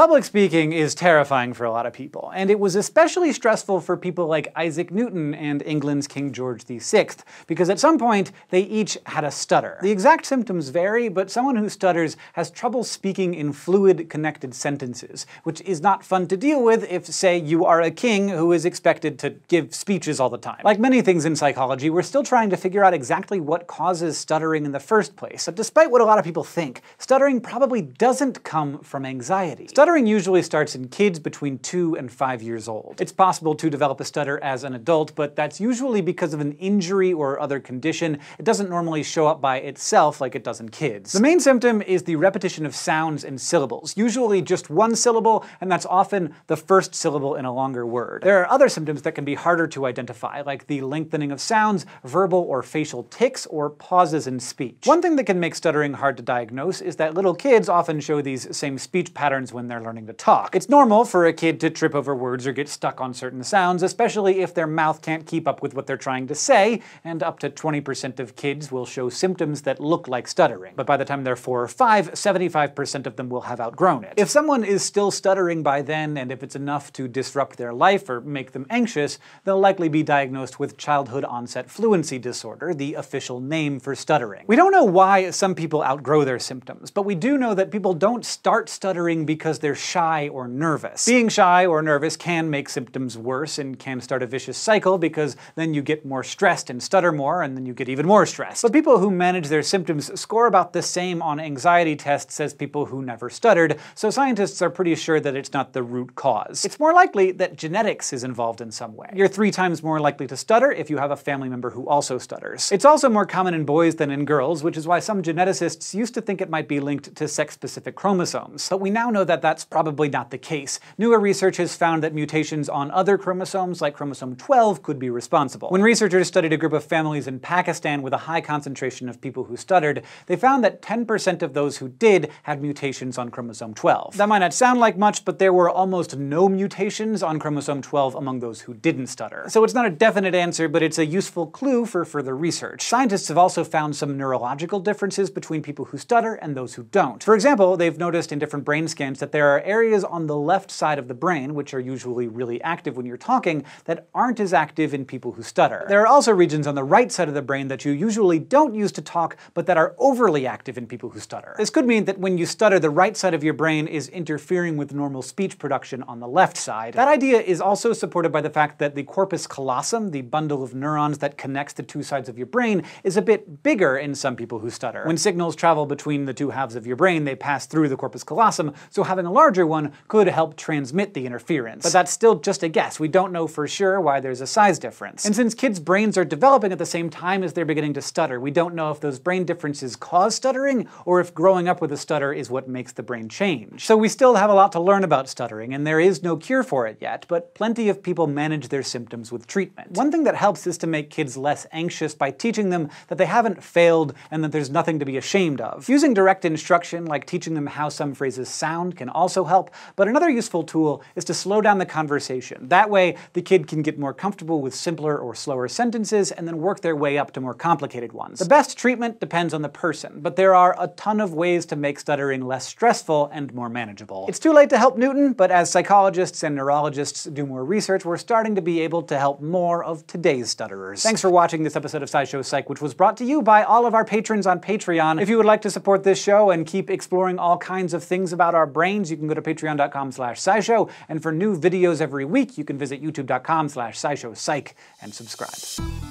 Public speaking is terrifying for a lot of people, and it was especially stressful for people like Isaac Newton and England's King George VI, because at some point they each had a stutter. The exact symptoms vary, but someone who stutters has trouble speaking in fluid, connected sentences, which is not fun to deal with if, say, you are a king who is expected to give speeches all the time. Like many things in psychology, we're still trying to figure out exactly what causes stuttering in the first place. But despite what a lot of people think, stuttering probably doesn't come from anxiety. Usually starts in kids between 2 and 5 years old. It's possible to develop a stutter as an adult, but that's usually because of an injury or other condition. It doesn't normally show up by itself like it does in kids. The main symptom is the repetition of sounds and syllables, usually just one syllable, and that's often the first syllable in a longer word. There are other symptoms that can be harder to identify, like the lengthening of sounds, verbal or facial tics, or pauses in speech. One thing that can make stuttering hard to diagnose is that little kids often show these same speech patterns when they're learning to talk. It's normal for a kid to trip over words or get stuck on certain sounds, especially if their mouth can't keep up with what they're trying to say, and up to 20% of kids will show symptoms that look like stuttering. But by the time they're 4 or 5, 75% of them will have outgrown it. If someone is still stuttering by then, and if it's enough to disrupt their life or make them anxious, they'll likely be diagnosed with childhood onset fluency disorder, the official name for stuttering. We don't know why some people outgrow their symptoms, but we do know that people don't start stuttering because they're shy or nervous. Being shy or nervous can make symptoms worse and can start a vicious cycle because then you get more stressed and stutter more, and then you get even more stressed. But people who manage their symptoms score about the same on anxiety tests as people who never stuttered, so scientists are pretty sure that it's not the root cause. It's more likely that genetics is involved in some way. You're three times more likely to stutter if you have a family member who also stutters. It's also more common in boys than in girls, which is why some geneticists used to think it might be linked to sex-specific chromosomes. But we now know that that's probably not the case. Newer research has found that mutations on other chromosomes, like chromosome 12, could be responsible. When researchers studied a group of families in Pakistan with a high concentration of people who stuttered, they found that 10% of those who did had mutations on chromosome 12. That might not sound like much, but there were almost no mutations on chromosome 12 among those who didn't stutter. So it's not a definite answer, but it's a useful clue for further research. Scientists have also found some neurological differences between people who stutter and those who don't. For example, they've noticed in different brain scans that there are areas on the left side of the brain, which are usually really active when you're talking, that aren't as active in people who stutter. There are also regions on the right side of the brain that you usually don't use to talk, but that are overly active in people who stutter. This could mean that when you stutter, the right side of your brain is interfering with normal speech production on the left side. That idea is also supported by the fact that the corpus callosum, the bundle of neurons that connects the two sides of your brain, is a bit bigger in some people who stutter. When signals travel between the two halves of your brain, they pass through the corpus callosum, so having larger one could help transmit the interference. But that's still just a guess. We don't know for sure why there's a size difference. And since kids' brains are developing at the same time as they're beginning to stutter, we don't know if those brain differences cause stuttering or if growing up with a stutter is what makes the brain change. So we still have a lot to learn about stuttering, and there is no cure for it yet, but plenty of people manage their symptoms with treatment. One thing that helps is to make kids less anxious by teaching them that they haven't failed and that there's nothing to be ashamed of. Using direct instruction, like teaching them how some phrases sound, can also help, but another useful tool is to slow down the conversation. That way, the kid can get more comfortable with simpler or slower sentences and then work their way up to more complicated ones. The best treatment depends on the person, but there are a ton of ways to make stuttering less stressful and more manageable. It's too late to help Newton, but as psychologists and neurologists do more research, we're starting to be able to help more of today's stutterers. Thanks for watching this episode of SciShow Psych, which was brought to you by all of our patrons on Patreon. If you would like to support this show and keep exploring all kinds of things about our brains, you can go to patreon.com slash scishow, and for new videos every week, you can visit youtube.com slash scishow psych and subscribe.